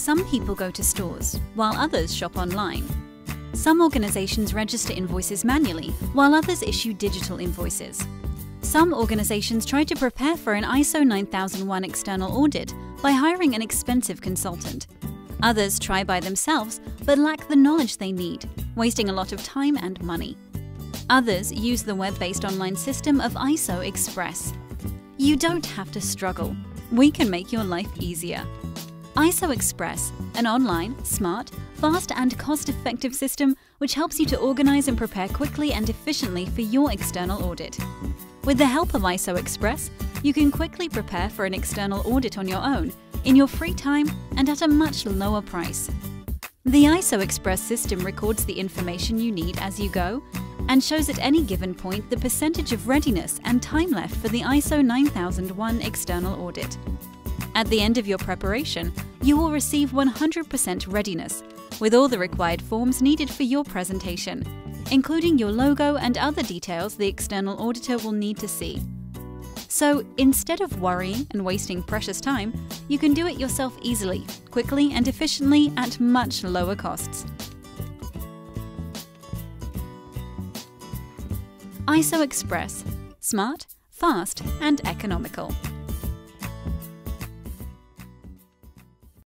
Some people go to stores, while others shop online. Some organizations register invoices manually, while others issue digital invoices. Some organizations try to prepare for an ISO 9001 external audit by hiring an expensive consultant. Others try by themselves but lack the knowledge they need, wasting a lot of time and money. Others use the web based online system of ISO Express. You don't have to struggle. We can make your life easier. ISO Express, an online, smart, fast, and cost effective system which helps you to organize and prepare quickly and efficiently for your external audit. With the help of ISO Express, you can quickly prepare for an external audit on your own, in your free time, and at a much lower price. The ISO Express system records the information you need as you go and shows at any given point the percentage of readiness and time left for the ISO 9001 external audit. At the end of your preparation, you will receive 100% readiness, with all the required forms needed for your presentation, including your logo and other details the external auditor will need to see. So instead of worrying and wasting precious time, you can do it yourself easily, quickly, and efficiently at much lower costs. ISO Express Smart, fast, and economical.